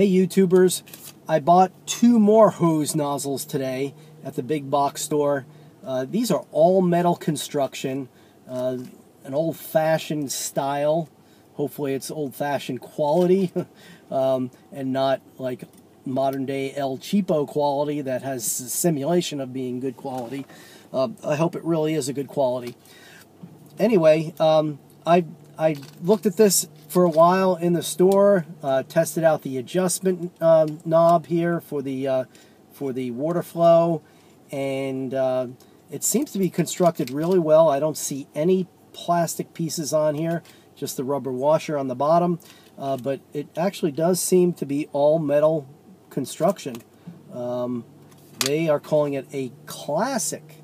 Hey YouTubers, I bought two more hose nozzles today at the big box store. Uh, these are all metal construction, uh, an old-fashioned style. Hopefully it's old-fashioned quality um, and not like modern day El Cheapo quality that has simulation of being good quality. Uh, I hope it really is a good quality. Anyway, um, I I looked at this for a while in the store, uh, tested out the adjustment um, knob here for the uh, for the water flow, and uh, it seems to be constructed really well. I don't see any plastic pieces on here, just the rubber washer on the bottom, uh, but it actually does seem to be all metal construction. Um, they are calling it a classic.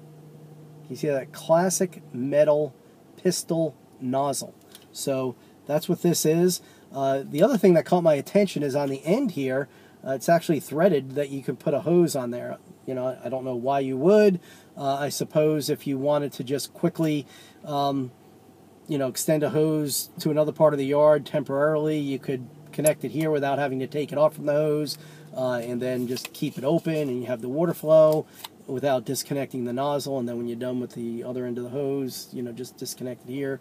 You see that classic metal pistol nozzle. So that's what this is. Uh, the other thing that caught my attention is on the end here, uh, it's actually threaded that you can put a hose on there. You know, I don't know why you would. Uh, I suppose if you wanted to just quickly, um, you know, extend a hose to another part of the yard temporarily, you could connect it here without having to take it off from the hose uh, and then just keep it open and you have the water flow without disconnecting the nozzle and then when you're done with the other end of the hose you know just disconnect it here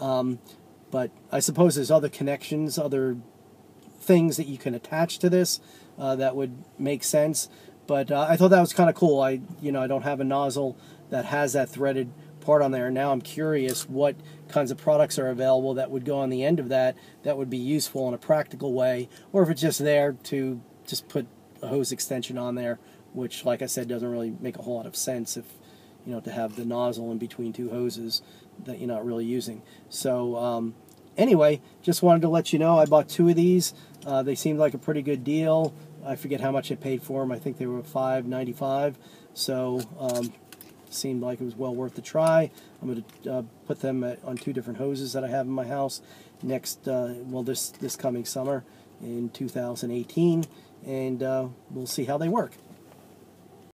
um, but I suppose there's other connections, other things that you can attach to this uh, that would make sense. But uh, I thought that was kind of cool. I, you know, I don't have a nozzle that has that threaded part on there. Now I'm curious what kinds of products are available that would go on the end of that that would be useful in a practical way, or if it's just there to just put a hose extension on there, which, like I said, doesn't really make a whole lot of sense if you know, to have the nozzle in between two hoses that you're not really using. So um, anyway, just wanted to let you know I bought two of these. Uh, they seemed like a pretty good deal. I forget how much I paid for them. I think they were $5.95. So um, seemed like it was well worth the try. I'm going to uh, put them at, on two different hoses that I have in my house next, uh, well, this, this coming summer in 2018, and uh, we'll see how they work.